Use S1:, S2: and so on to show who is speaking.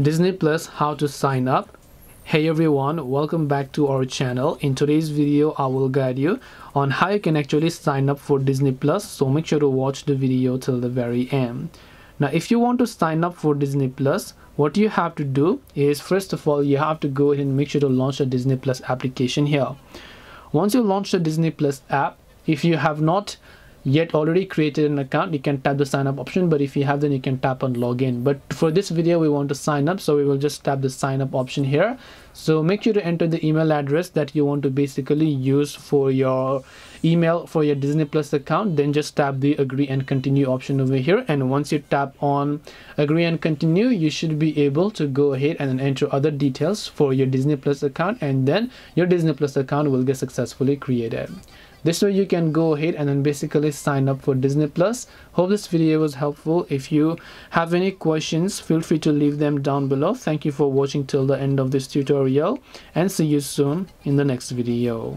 S1: Disney Plus how to sign up Hey everyone, welcome back to our channel. In today's video, I will guide you on how you can actually sign up for Disney Plus. So make sure to watch the video till the very end. Now, if you want to sign up for Disney Plus, what you have to do is first of all, you have to go ahead and make sure to launch the Disney Plus application here. Once you launch the Disney Plus app, if you have not yet already created an account you can tap the sign up option but if you have then you can tap on login. But for this video we want to sign up so we will just tap the sign up option here. So make sure to enter the email address that you want to basically use for your email for your disney plus account then just tap the agree and continue option over here. And once you tap on agree and continue you should be able to go ahead and enter other details for your disney plus account and then your disney plus account will get successfully created this way you can go ahead and then basically sign up for disney plus. Hope this video was helpful. If you have any questions feel free to leave them down below. Thank you for watching till the end of this tutorial and see you soon in the next video